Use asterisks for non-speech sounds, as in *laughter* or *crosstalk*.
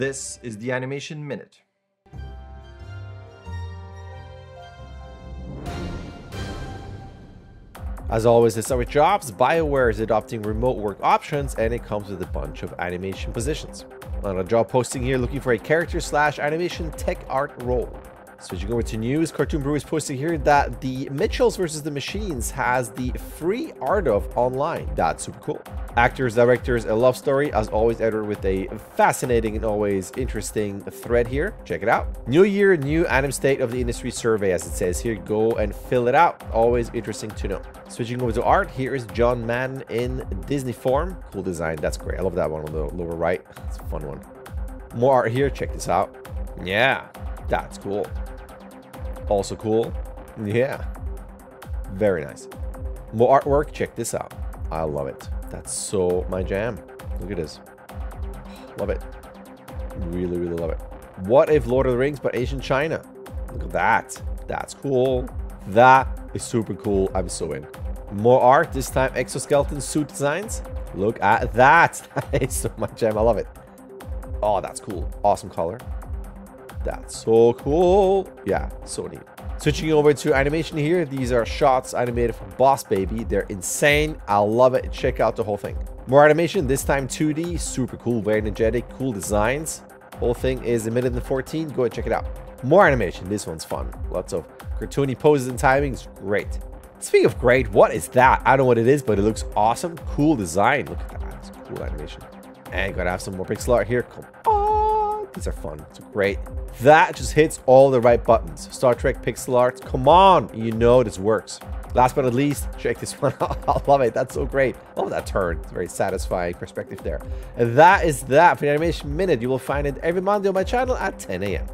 This is the Animation Minute. As always, let's start with jobs. BioWare is adopting remote work options and it comes with a bunch of animation positions. On a job posting here, looking for a character slash animation tech art role. Switching over to news, Cartoon Brew is posting here that the Mitchells versus the Machines has the free art of online. That's super cool. Actors, directors, a love story, as always, edited with a fascinating and always interesting thread here. Check it out. New year, new anim state of the industry survey, as it says here. Go and fill it out. Always interesting to know. Switching over to art, here is John Madden in Disney form. Cool design. That's great. I love that one on the lower right. It's a fun one. More art here. Check this out. Yeah, that's cool. Also cool. Yeah. Very nice. More artwork. Check this out. I love it. That's so my jam. Look at this. Love it. Really, really love it. What if Lord of the Rings but Asian China? Look at that. That's cool. That is super cool. I'm so in. More art. This time exoskeleton suit designs. Look at that. *laughs* That is so my jam. I love it. Oh, that's cool. Awesome color. That's so cool. Yeah, so neat. Switching over to animation here, these are shots animated from Boss Baby. They're insane. I love it. Check out the whole thing. More animation, this time 2D. Super cool, very energetic, cool designs. Whole thing is a minute and 14. Go and check it out. More animation. This one's fun. Lots of cartoony poses and timings. Great. Speaking of great, what is that? I don't know what it is, but it looks awesome. Cool design. Look at that. It's cool animation. And gotta have some more pixel art here. Come on. These are fun. It's great. That just hits all the right buttons. Star Trek pixel art. Come on. You know this works. Last but not least, check this one out. *laughs* I love it. That's so great. Oh, that turn. It's very satisfying perspective there. And that is that for the Animation Minute. You will find it every Monday on my channel at 10 a.m.